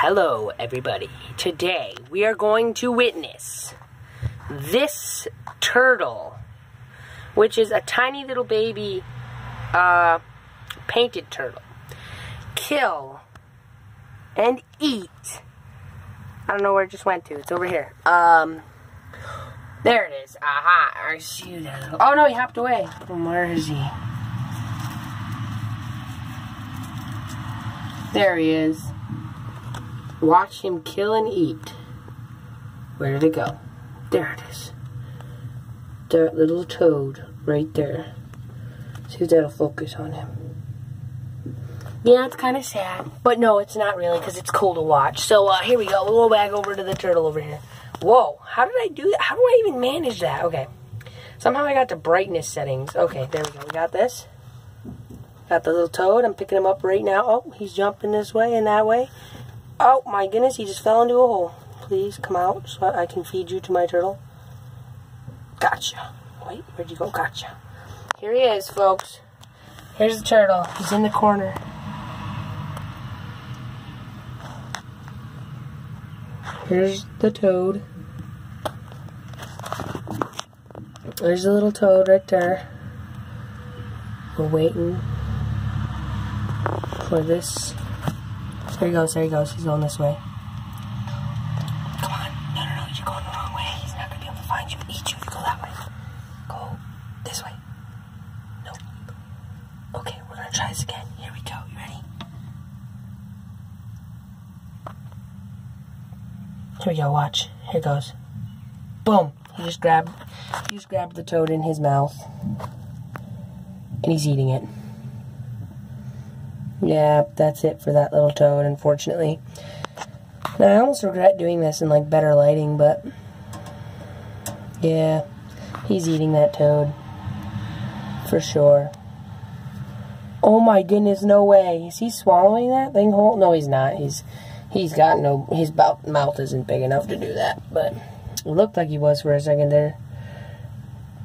Hello, everybody. Today we are going to witness this turtle, which is a tiny little baby uh, painted turtle, kill and eat. I don't know where it just went to. It's over here. Um, there it is. Aha! I see that. Oh no, he hopped away. Where is he? There he is. Watch him kill and eat. Where did it go? There it is. That little toad right there. See if that'll focus on him. Yeah, it's kind of sad. But no, it's not really because it's cool to watch. So uh, here we go. We'll go back over to the turtle over here. Whoa, how did I do that? How do I even manage that? Okay. Somehow I got the brightness settings. Okay, there we go. We got this. Got the little toad. I'm picking him up right now. Oh, he's jumping this way and that way. Oh my goodness, he just fell into a hole. Please come out so I can feed you to my turtle. Gotcha. Wait, where'd you go? Gotcha. Here he is, folks. Here's the turtle. He's in the corner. Here's the toad. There's the little toad right there. We're waiting for this there he goes, there he goes. He's going this way. Come on. No, no, no. You're going the wrong way. He's not going to be able to find you and eat you if you go that way. Go this way. No. Okay, we're going to try this again. Here we go. You ready? Here we go. Watch. Here goes. Boom. He just grabbed, he just grabbed the toad in his mouth. And he's eating it. Yeah, that's it for that little toad, unfortunately. Now, I almost regret doing this in, like, better lighting, but... Yeah, he's eating that toad. For sure. Oh my goodness, no way. Is he swallowing that thing whole? No, he's not. He's he's got no his mouth isn't big enough to do that, but it looked like he was for a second there.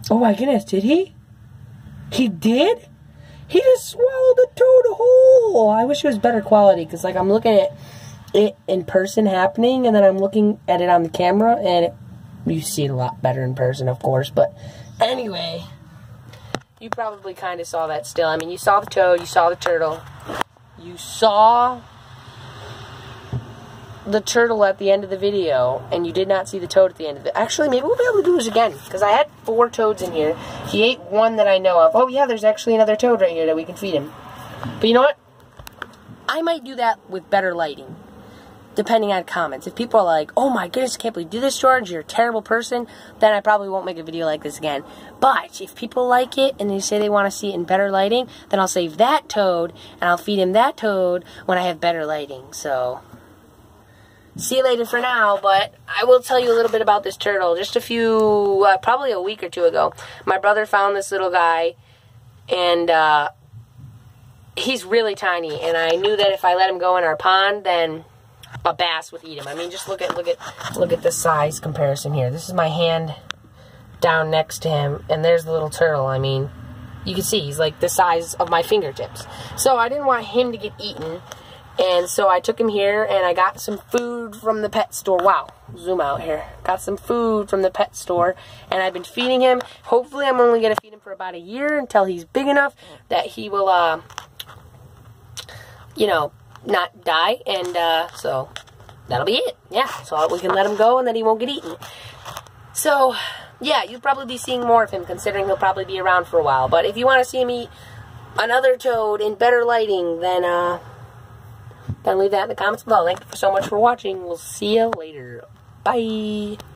Oh my goodness, did he? He did? He just swallowed the toad whole. I wish it was better quality because, like, I'm looking at it in person happening, and then I'm looking at it on the camera, and it, you see it a lot better in person, of course. But anyway, you probably kind of saw that still. I mean, you saw the toad, you saw the turtle, you saw the turtle at the end of the video, and you did not see the toad at the end of it. Actually, maybe we'll be able to do this again, because I had four toads in here. He ate one that I know of. Oh, yeah, there's actually another toad right here that we can feed him. But you know what? I might do that with better lighting, depending on comments. If people are like, oh my goodness, I can't believe you do this, George, you're a terrible person, then I probably won't make a video like this again. But if people like it, and they say they want to see it in better lighting, then I'll save that toad, and I'll feed him that toad when I have better lighting, so see you later for now, but I will tell you a little bit about this turtle. Just a few, uh, probably a week or two ago, my brother found this little guy, and uh, he's really tiny, and I knew that if I let him go in our pond, then a bass would eat him. I mean, just look at look at look at the size comparison here. This is my hand down next to him, and there's the little turtle. I mean, you can see he's like the size of my fingertips. So I didn't want him to get eaten and so I took him here and I got some food from the pet store. Wow, zoom out here. Got some food from the pet store and I've been feeding him. Hopefully I'm only going to feed him for about a year until he's big enough that he will, uh, you know, not die. And uh, so that'll be it. Yeah, so we can let him go and then he won't get eaten. So, yeah, you'll probably be seeing more of him considering he'll probably be around for a while. But if you want to see me another toad in better lighting, then, uh, then leave that in the comments below. Thank you so much for watching. We'll see you later. Bye.